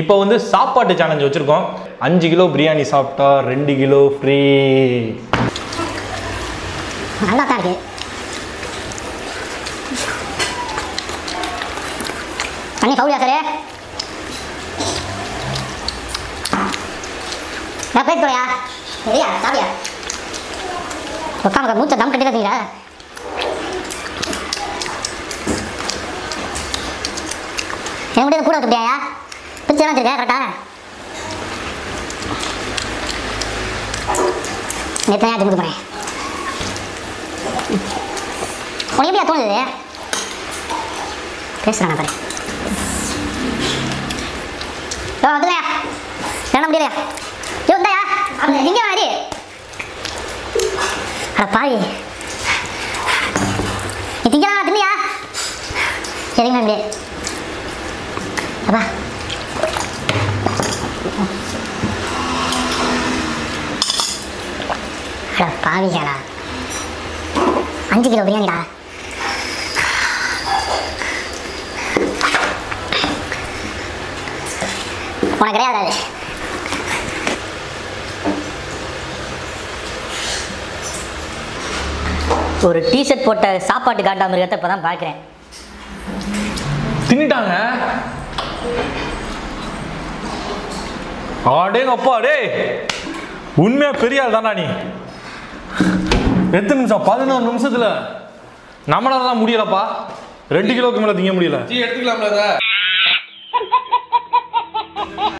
இப்போ வந்து சாப்பாட்டு சேலஞ்ச் வச்சுருக்கோம். அஞ்சு கிலோ பிரியாணி சாப்பிட்டா ரெண்டு கிலோ ஃப்ரீ நல்லா தான் இருக்கு. தண்ணி பவுலியா சார். நான் பேச சரியா சாப்பியா உட்காந்து மூச்சை தம் கட்டி கத்தீங்களா என்கிட்ட கூட கூட பிரிச்சு எல்லாம் வச்சிருக்கேன் கரெக்டா நேற்று ஞாபகம் கொடுத்து போகிறேன் உனக்கு எப்படியா தோணுது? பேசுகிறேன் பாரு. யோ வந்துலையா என்ன முடியலையா யோ வந்தாயா எங்கே மாதிரி அட பாவி. நீ திங்கலாம் தின்னியா? சரிங்க முடியாது அப்பா அட பாவிகளா அஞ்சு கிலோ பிரியாணிடா உனக்கு கிடையாது ஒரு டிஷர்ட் போட்ட சாப்பாட்டு காட்டாம இருக்கிறத இப்போ தான் பார்க்குறேன். தின்னுட்டாங்க. ஆடேங்க அப்பா டேய் உண்மையா பெரிய ஆள் தானா நீ? எத்தனை நிமிஷம்? பதினோரு நிமிஷத்துல நம்மளால தான் முடியலப்பா. ரெண்டு கிலோக்கு மேல திங்க முடியல. எடுத்துக்கலாம்ல அதை.